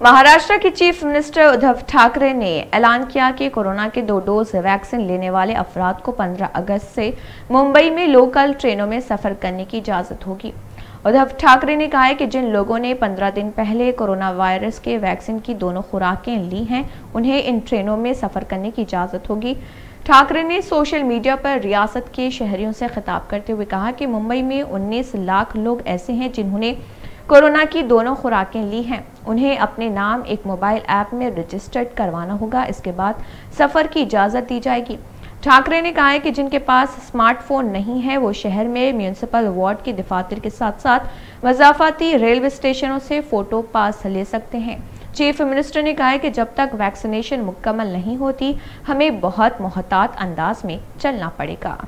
महाराष्ट्र के chief minister Uddhav Thackeray ने ऐलान किया कि कोरोना के दो डोज वैक्सीन लेने वाले अफराद को 15 अगस्त से मुंबई में लोकल ट्रेनों में सफ़र करने की इजाज़त होगी। उद्धव ठाकरे ने कहा है कि जिन लोगों ने 15 दिन पहले कोरोना वायरस के वैक्सीन की दोनों खुराकें ली हैं, उन्हें इन ट्रेनों में सफ़र करने की इजाज़त होगी। ठाकरे ने सोशल मीडिया पर रियासत के शहरियों से खिताब करते हुए कहा कि मुंबई में 19 लाख लोग ऐसे हैं जिन्होंने कोरोना की दोनों खुराकें ली हैं। उन्हें अपने नाम एक मोबाइल ऐप में रजिस्टर्ड करवाना होगा। इसके बाद सफ़र की इजाज़त दी जाएगी। ठाकरे ने कहा है कि जिनके पास स्मार्टफ़ोन नहीं है, वो शहर में म्यूनसिपल वार्ड के दफातर के साथ साथ वजाफाती रेलवे स्टेशनों से फ़ोटो पास ले सकते हैं। चीफ मिनिस्टर ने कहा है कि जब तक वैक्सीनेशन मुकम्मल नहीं होती, हमें बहुत मोहतात अंदाज में चलना पड़ेगा।